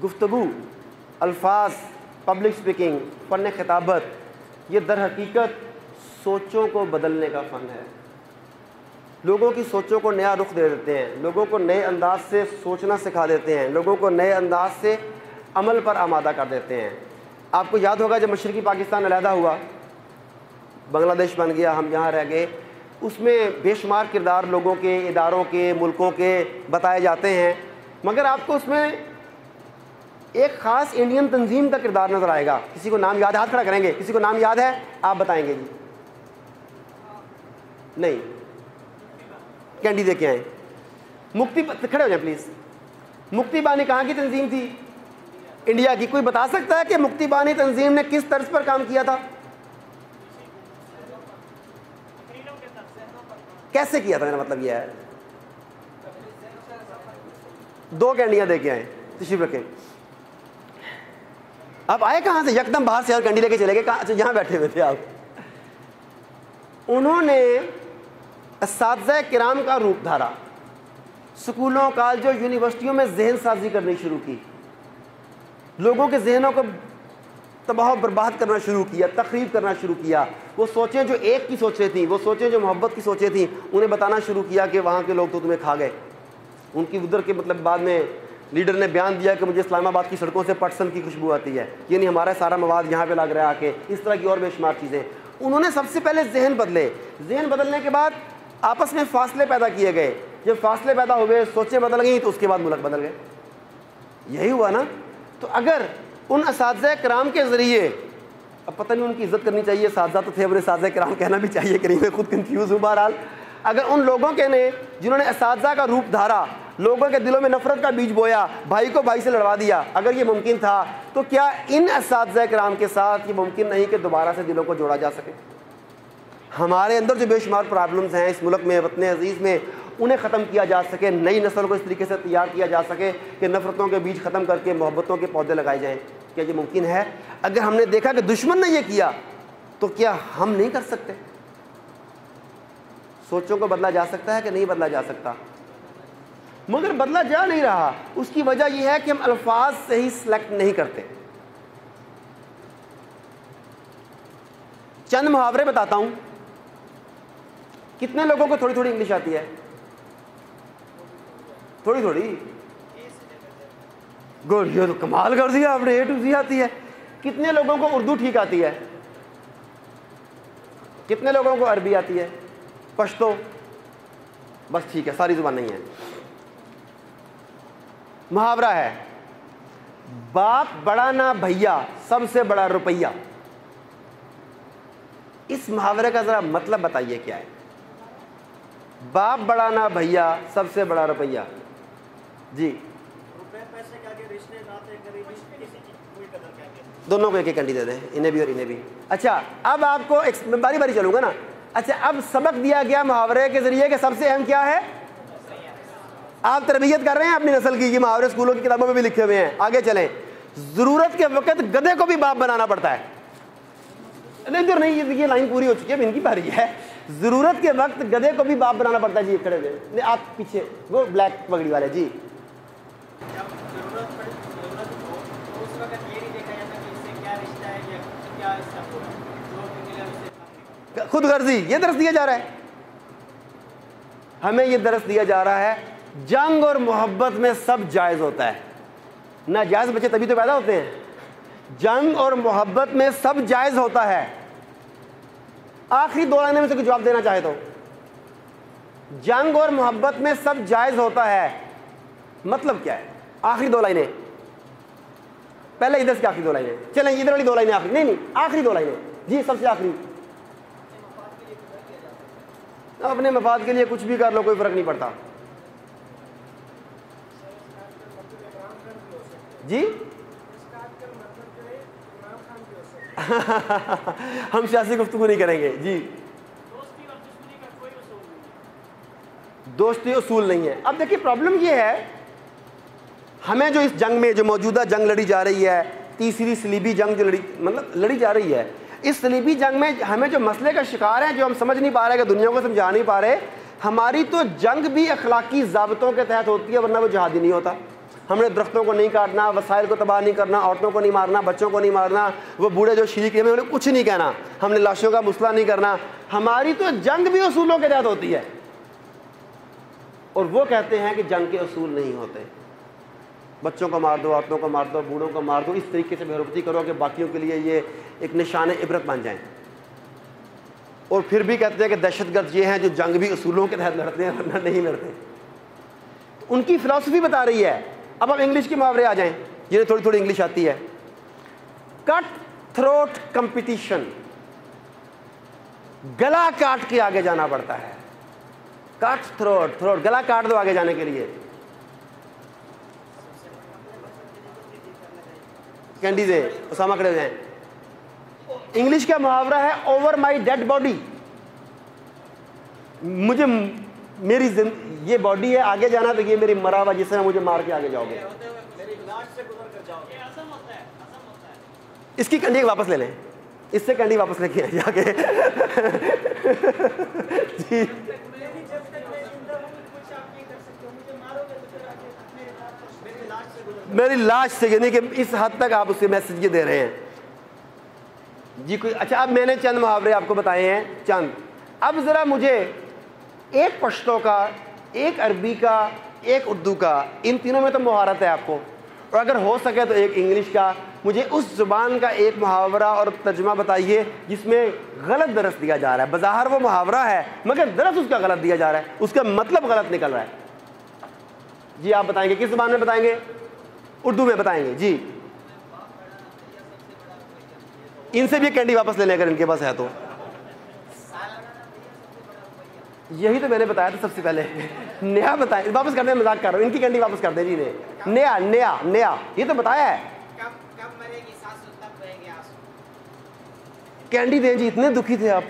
गुफ्तगु, अल्फाज public speaking फ़न खिताबत, ये दर हकीकत सोचों को बदलने का फ़न है। लोगों की सोचों को नया रुख दे देते हैं, लोगों को नए अंदाज से सोचना सिखा देते हैं, लोगों को नए अंदाज से अमल पर आमादा कर देते हैं। आपको याद होगा जब मशरक़ी पाकिस्तान अलहदा हुआ, बांग्लादेश बन गया, हम यहाँ रह गए, उसमें बेशुमार किरदार लोगों के, इदारों के, मुल्कों के बताए जाते हैं, मगर आपको उसमें एक ख़ास इंडियन तंजीम का किरदार नज़र आएगा। किसी को नाम याद हाथ खड़ा करेंगे। किसी को नाम याद है? आप बताएँगे जी। नहीं। कैंडी दे के आए। मुक्ति खड़े हो जाए प्लीज़ मुक्ति बानी कहाँ की तंजीम थी? इंडिया की। कोई बता सकता है कि मुक्ति बानी तंजीम ने किस तर्ज पर काम किया था? कैसे किया था? मेरा मतलब यह है। दो कैंडियाँ दे के आए। तशरीफ़ रखें। अब आए कहाँ से? यकदम बाहर से और कैंडी लेके चले गए। कहाँ अच्छा यहाँ बैठे हुए थे आप। उन्होंने कराम का रूप धारा, स्कूलों, कॉलेजों, यूनिवर्सिटियों में जहन साजी करनी शुरू की। लोगों के जहनों को तबाह बर्बाद करना शुरू किया, तकरीब करना शुरू किया। वो सोचें जो एक की सोचें थी, वो सोचें जो मोहब्बत की सोचें थी, उन्हें बताना शुरू किया कि वहाँ के लोग तो तुम्हें खा गए। उनकी उधर के मतलब बाद में लीडर ने बयान दिया कि मुझे इस्लामाबाद की सड़कों से पटसन की खुशबू आती है। ये नहीं, हमारा सारा मवाद यहाँ पे लग रहा है आके। इस तरह की और बेशुमार चीज़ें। उन्होंने सबसे पहले जहन बदले। जहन बदलने के बाद आपस में फासले पैदा किए गए। जब फासले पैदा हो गए, सोचें बदल गई तो उसके बाद मुल्क बदल गए। यही हुआ ना? तो अगर उन इस कराम के ज़रिए, अब पता नहीं उनकी इज़्ज़त करनी चाहिए साजा तो थे अपने साजा कराम कहना भी चाहिए करीब मैं खुद कन्फ्यूज़ हूँ बहरहाल। अगर उन लोगों के ने, जिन्होंने इस का रूप धारा लोगों के दिलों में नफरत का बीज बोया, भाई को भाई से लड़वा दिया। अगर ये मुमकिन था तो क्या इन इस कराम के साथ ये मुमकिन नहीं कि दोबारा से दिलों को जोड़ा जा सके? हमारे अंदर जो बेशुमार प्रॉब्लम्स हैं, इस मुल्क में वतन अज़ीज़ में, उन्हें ख़त्म किया जा सके, नई नस्ल को इस तरीके से तैयार किया जा सके कि नफ़रतों के बीज ख़त्म करके, मोहब्बतों के पौधे लगाए जाएँ। क्या ये मुमकिन है? अगर हमने देखा कि दुश्मन ने यह किया तो क्या हम नहीं कर सकते? सोचों को बदला जा सकता है कि नहीं बदला जा सकता? मगर बदला जा नहीं रहा। उसकी वजह यह है कि हम अल्फाज से ही सिलेक्ट नहीं करते। चंद मुहावरे बताता हूँ। कितने लोगों को थोड़ी थोड़ी इंग्लिश आती है? थोड़ी थोड़ी गुड ये तो कमाल कर दिया आपने ए टू जी आती है। कितने लोगों को उर्दू ठीक आती है? कितने लोगों को अरबी आती है? पश्तो? बस ठीक है, सारी ज़ुबान नहीं है। मुहावरा है। बाप बड़ा ना भैया सबसे बड़ा रुपया। इस मुहावरे का जरा मतलब बताइए क्या है? बाप बड़ा ना भैया सबसे बड़ा रुपया। जी। दोनों को एक एक कंडी दे दें इन्हें भी और इन्हें भी। अच्छा अब आपको एक बारी बारी चलूँगा ना। अच्छा अब सबक दिया गया मुहावरे के ज़रिए कि सबसे अहम क्या है? आप तरबियत कर रहे हैं अपनी नस्ल की, ये मुहावरे स्कूलों की किताबों में भी लिखे हुए हैं। आगे चलें। ज़रूरत के वक्त गधे को भी बाप बनाना पड़ता है। नहीं तो नहीं, ये लाइन पूरी हो चुकी है इनकी बारी है। ज़रूरत के वक्त गधे को भी बाप बनाना पड़ता है। जी, खड़े हुए। आप पीछे, वो ब्लैक पगड़ी वाले, जी। खुद गर्जी, ये दर्श दिया जा रहा है। हमें ये दरस दिया जा रहा है जंग और मोहब्बत में सब जायज़ होता है। ना जायज़ बच्चे तभी तो पैदा होते हैं। जंग और मोहब्बत में सब जायज़ होता है। आखिरी दो लाइने में से कुछ जवाब देना चाहे तो। जंग और मोहब्बत में सब जायज़ होता है। मतलब क्या है? आखिरी दो लाइनें। पहले इधर से आखिरी दो लाइनें। चलें, इधर वाली दो लाइनें आखिरी। नहीं नहीं, आखिरी दो लाइनें। जी, सबसे आखिरी। अपने मफाद के लिए कुछ भी कर लो, कोई फ़र्क नहीं पड़ता। जी? हम सियासी गुफ्तु नहीं करेंगे, जी। दोस्ती उसूल नहीं है। अब देखिए प्रॉब्लम ये है, हमें जो इस जंग में जो मौजूदा जंग लड़ी जा रही है, तीसरी सलीबी जंग जो लड़ी मतलब लड़ी जा रही है, इस सलीबी जंग में हमें जो मसले का शिकार है, जो हम समझ नहीं पा रहे दुनिया को समझा नहीं पा रहे, हमारी तो जंग भी अखलाकी जबतों के तहत होती है, वरना वो जहादी नहीं होता। हमने दरख्तों को नहीं काटना, वसाइल को तबाह नहीं करना, औरतों को नहीं मारना, बच्चों को नहीं मारना, वो बूढ़े जो शीख हैं, उन्हें कुछ नहीं कहना। हमने लाशों का मुसला नहीं करना। हमारी तो जंग भी असूलों के तहत होती है। और वो कहते हैं कि जंग के असूल नहीं होते। बच्चों को मार दो, औरतों को मार दो, बूढ़ों को मार दो, इस तरीके से बेहरती करो कि बाकियों के लिए ये एक निशान इबरत बन जाए। और फिर भी कहते हैं कि दहशतगर्द ये हैं जो जंग भी असूलों के तहत लड़ते हैं, वरना नहीं लड़ते। उनकी फिलॉसफी बता रही है अब हम इंग्लिश के मुहावरे आ जाएँ। जिन्हें थोड़ी थोड़ी इंग्लिश आती है। कट थ्रोट कंपटीशन गला काट के आगे जाना पड़ता है। कट थ्रोट थ्रोट गला काट दो आगे जाने के लिए। कैंडी दे उसामा खड़े हो जाए। इंग्लिश का मुहावरा है ओवर माई डेड बॉडी मुझे मेरी ये बॉडी है, आगे जाना तो ये मेरी मरा हुआ जिससे मुझे मार के आगे जाओगे। इसकी कंडी वापस ले लें। इससे कंडी वापस लेके आए जाके। जी। मेरी लाश से, यानी कि इस हद तक आप उसके मैसेज ये दे रहे हैं। जी, कोई अच्छा अब मैंने चंद मुहावरे आपको बताए हैं। चंद, अब ज़रा मुझे एक पश्तो का, एक अरबी का, एक उर्दू का, इन तीनों में तो महारत है आपको। और अगर हो सके तो एक इंग्लिश का। मुझे उस ज़ुबान का एक मुहावरा और तर्जमा बताइए, जिसमें गलत दरस दिया जा रहा है। बाहर वो मुहावरा है, मगर दरस उसका गलत दिया जा रहा है। उसका मतलब गलत निकल रहा है। जी, आप बताएँगे, किस ज़ुबान में बताएँगे? उर्दू में बताएँगे, जी। इनसे भी कैंडी वापस ले लेकर इनके पास है तो। यही तो मैंने बताया था सबसे पहले। नया बताया वापस कर दे मज़ाक कर रहा हूँ इनकी कैंडी वापस कर दे जी ने नया नया नया ये तो बताया है। कैंडी दें जी इतने दुखी थे आप।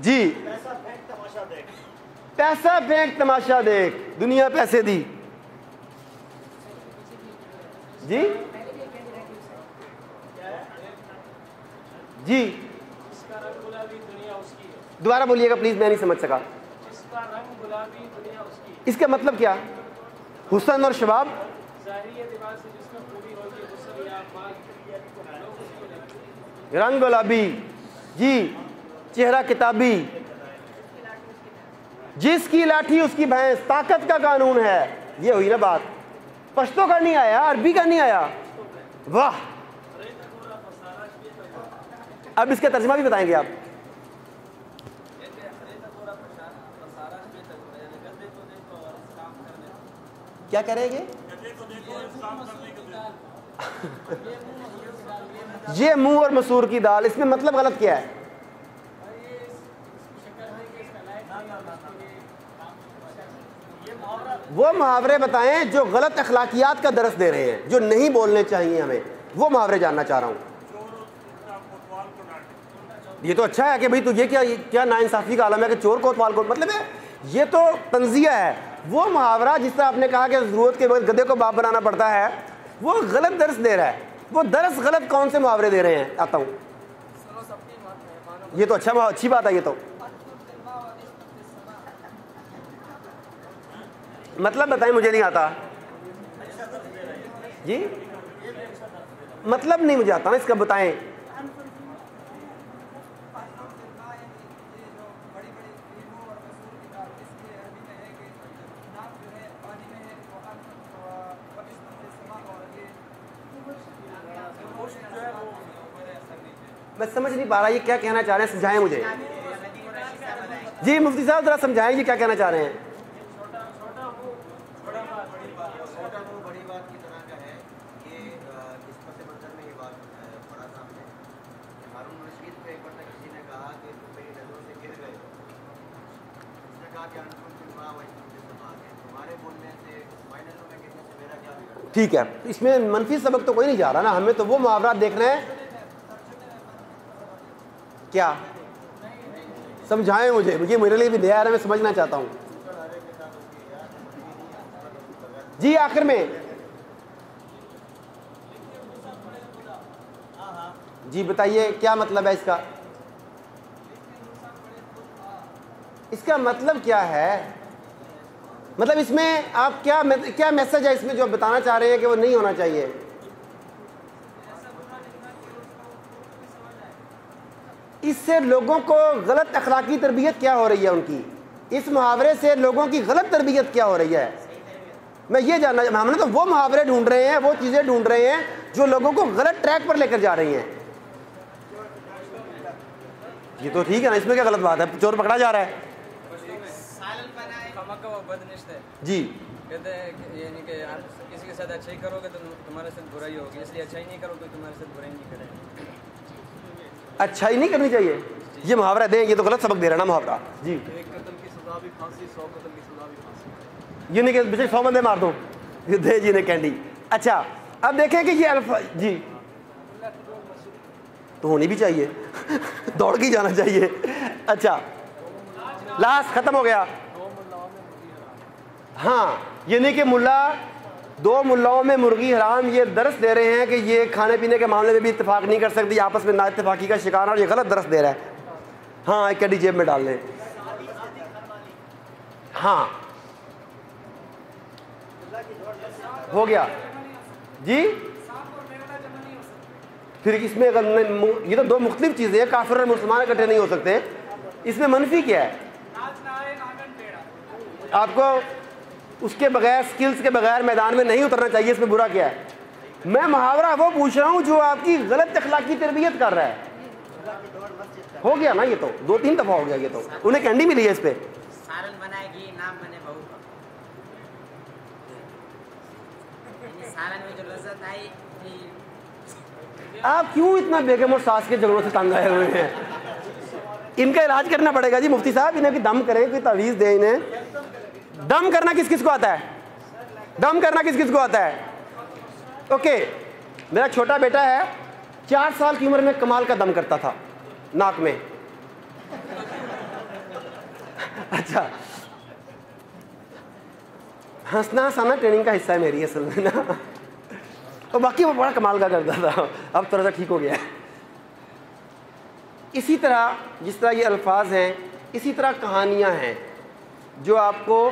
जी। पैसा फेंक तमाशा देख। दुनिया पैसे दी। जी? जी। दोबारा बोलिएगा प्लीज़ मैं नहीं समझ सका। इसका मतलब क्या? हुसन और शबाब? रंग गुलाबी। जी, चेहरा किताबी। जिसकी लाठी, उसकी भैंस, ताकत का कानून है। ये हुई ना बात। पश्तो का नहीं आया, अरबी का नहीं आया? वाह। अब इसका तर्जमा भी बताएँगे आप। क्या करेंगे? ये मुँह और मसूर की दाल, इसमें मतलब गलत क्या है? वो मुहावरे बताएँ जो गलत अखलाकियात का दरस दे रहे हैं, जो नहीं बोलने चाहिए हमें। वो मुहावरे जानना चाह रहा हूँ। ये तो अच्छा है कि भाई तुझे क्या क्या नाइंसाफ़ी का आलम है कि चोर कोतवाल को मतलब है, ये तो तंजिया है। वो मुहावरा जिस तरह आपने कहा कि ज़रूरत के वक्त गधे को बाप बनाना पड़ता है, वो गलत दरस दे रहा है। वो दरस गलत कौन से मुहावरे दे रहे हैं? आता हूँ। ये तो अच्छा अच्छी बात है, ये तो। मतलब बताएँ, मुझे नहीं आता। जी? मतलब नहीं मुझे आता ना इसका बताएँ। रहा ये क्या कहना चाह रहे हैं? समझाएँ मुझे। जी मुफ्ती साहब ज़रा समझाएँ ये क्या कहना चाह रहे हैं? ठीक है। इसमें मनफी सबक तो कोई नहीं जा रहा ना। हमें तो वो मुहावरा देखना है। क्या? समझाएँ मुझे। मुझे मेरे लिए भी नया है मैं समझना चाहता हूँ। जी, आखिर में। जी, बताइए, क्या मतलब है इसका? इसका मतलब क्या है? मतलब इसमें आप क्या क्या मैसेज है इसमें जो आप बताना चाह रहे हैं कि वो नहीं होना चाहिए? इससे लोगों को गलत अखलाकी तरबियत क्या हो रही है उनकी? इस मुहावरे से लोगों की गलत तरबियत क्या हो रही है? मैं ये जानना हमने तो वो मुहावरे ढूंढ रहे हैं, वो चीज़ें ढूंढ रहे हैं, जो लोगों को गलत ट्रैक पर लेकर जा रही हैं। ये तो ठीक है ना, इसमें क्या गलत बात है? चोर पकड़ा जा रहा है। जी। कहते हैं यानी कि आप किसी के साथ अच्छाई करोगे तो तुम्हारे साथ बुराई होगी, इसलिए अच्छाई नहीं करोगे तुम्हारे साथ बुराई नहीं करेंगे। अच्छाई नहीं करनी चाहिए। ये मुहावरा दें, ये तो गलत सबक दे रहा ना मुहावरा। जी। ये नहीं कि सौ बंदे मार दो। ये दे जी ने कैंडी अच्छा अब देखें कि ये अल्फ़ा जी। तो होनी भी चाहिए। दौड़ के जाना चाहिए। अच्छा। लास्ट खत्म हो गया। हाँ ये नहीं कि मुल्ला दो मुल्लाओं में मुर्गी हराम, ये दरस दे रहे हैं कि ये खाने पीने के मामले में भी इतफाक नहीं कर सकती, आपस में ना इतफाक़ी का शिकार और ये गलत दरस दे रहा है। हाँ एक कैडी जेब में डाल लें। हाँ। हो गया। जी? फिर इसमें अगर ये तो दो मुख्तलिफ़ चीज़ें हैं, काफिर और मुसलमान इकट्ठे नहीं हो सकते। इसमें मनफी क्या है? आपको उसके बगैर स्किल्स के बगैर मैदान में नहीं उतरना चाहिए इसमें बुरा क्या है? मैं मुहावरा वो पूछ रहा हूँ जो आपकी गलत अखलाकी तरबियत कर रहा है। हो गया ना ये तो दो तीन दफ़ा हो गया ये तो। उन्हें कैंडी मिली है इस पे? आप क्यों इतना बेगम और सास के झगड़ों से तंग आए हुए हैं? इनका इलाज करना पड़ेगा जी मुफ्ती साहब इन्हें भी दम करें कोई तवीज़ दे इन्हें। दम करना किस किस को आता है? दम करना किस किस को आता है? ओके, मेरा छोटा बेटा है, चार साल की उम्र में कमाल का दम करता था, नाक में। अच्छा। हंसना हंसाना ट्रेनिंग का हिस्सा है मेरी असल में ना। और बाकी वो बड़ा कमाल का करता था। अब थोड़ा सा ठीक हो गया। इसी तरह, जिस तरह ये अल्फाज हैं, इसी तरह कहानियाँ हैं, जो आपको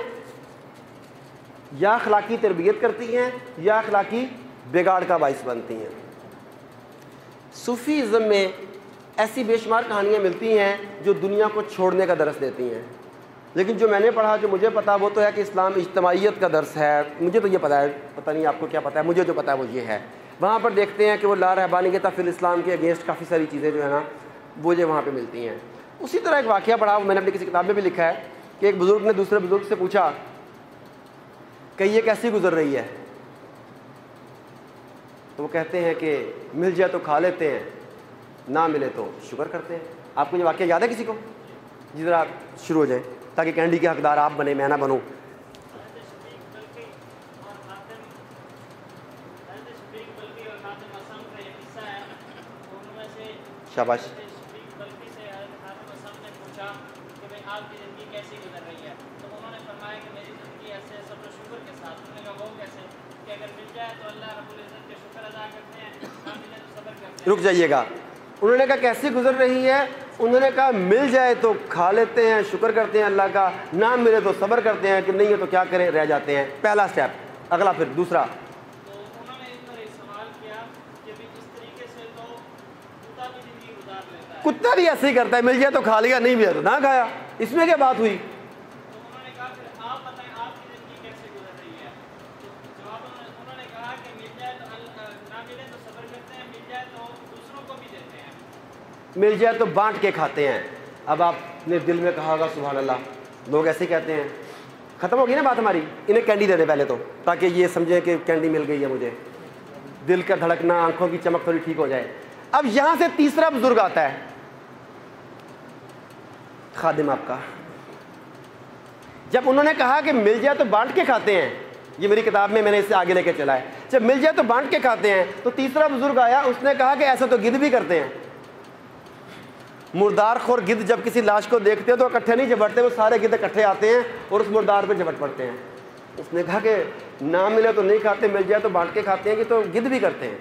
या अखलाकी तरबियत करती हैं, या अखलाकी बिगाड़ का बायस बनती हैं। सूफ़ीज़म में ऐसी बेशुमार कहानियाँ मिलती हैं जो दुनिया को छोड़ने का दरस देती हैं। लेकिन जो मैंने पढ़ा, जो मुझे पता, वो तो है कि इस्लाम इज्तमाहीत का दर्स है। मुझे तो ये पता है, पता नहीं आपको क्या पता है, मुझे जो पता है वो ये है। वहाँ पर देखते हैं कि वो ला रहबानी के तफिल इस्लाम के अगेंस्ट काफ़ी सारी चीज़ें जो है ना जो वहाँ पर मिलती हैं। उसी तरह एक वाक़ पढ़ा मैंने अपनी किसी किताब में भी लिखा है, कि एक बुज़ुर्ग ने दूसरे बुज़ुर्ग से पूछा कि ये कैसी गुजर रही है? तो वो कहते हैं कि मिल जाए तो खा लेते हैं, ना मिले तो शुक्र करते हैं। आपको ये वाक्य याद है किसी को? जिधर आप शुरू हो जाए, ताकि कैंडी के हकदार आप बने, मैं ना बनूँ। शाबाश। रुक जाइएगा। उन्होंने कहा, कैसी गुजर रही है? उन्होंने कहा, मिल जाए तो खा लेते हैं, शुक्र करते हैं अल्लाह का। ना मिले तो सब्र करते हैं, कि नहीं है तो क्या करें? रह जाते हैं। पहला स्टेप अगला फिर दूसरा। कुत्ता भी ऐसे ही करता है, मिल जाए तो खा लिया, नहीं मिला तो ना खाया। इसमें क्या बात हुई? मिल जाए तो बांट के खाते हैं। अब आपने दिल में कहा होगा सुबह अल्लाह लोग ऐसे कहते हैं। ख़त्म होगी ना बात हमारी? इन्हें कैंडी दे दें पहले तो ताकि ये समझें कि कैंडी मिल गई है मुझे। दिल का धड़कना, आँखों की चमक थोड़ी ठीक हो जाए। अब यहाँ से तीसरा बुज़ुर्ग आता है। खादिम आपका। जब उन्होंने कहा कि मिल जाए तो बांट के खाते हैं, ये मेरी किताब में मैंने इसे आगे लेके चला है। जब मिल जाए तो बांट के खाते हैं तो तीसरा बुज़ुर्ग आया, उसने कहा कि ऐसा तो गिद भी करते हैं। मुर्दार खोर गिद्ध जब किसी लाश को देखते हैं तो इकट्ठे नहीं झपटते, वो सारे गिद्ध इकट्ठे आते हैं और उस मुर्दार पर झपट पड़ते हैं। उसने कहा कि ना मिले तो नहीं खाते, मिल जाए तो बांट के खाते हैं कि तो गिद्ध भी करते हैं।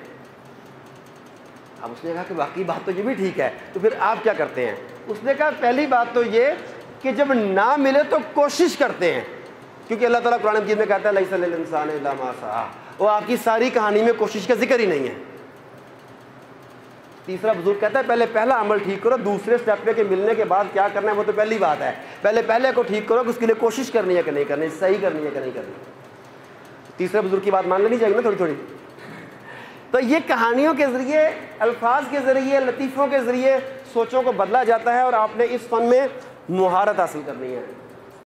अब उसने कहा कि बाकी बात तो ये भी ठीक है तो फिर आप क्या करते हैं? उसने कहा, पहली बात तो ये कि जब ना मिले तो कोशिश करते हैं, क्योंकि अल्लाह ताला कुरान मजीद में कहता है वो आपकी सारी कहानी में कोशिश का ज़िक्र ही नहीं है। तीसरा बुज़ुर्ग कहता है, पहले पहला अमल ठीक करो, दूसरे स्टेप पे के मिलने के बाद क्या करना है, वो तो पहली बात है। पहले पहले को ठीक करो कि उसके लिए कोशिश करनी है कि नहीं करनी, सही करनी है कि नहीं करनी तीसरे बुज़ुर्ग की बात मान लेनी चाहिए ना थोड़ी थोड़ी। तो ये कहानियों के ज़रिए, अल्फाज के ज़रिए, लतीफ़ों के ज़रिए सोचों को बदला जाता है और आपने इस फ़न में मुहारत हासिल करनी है।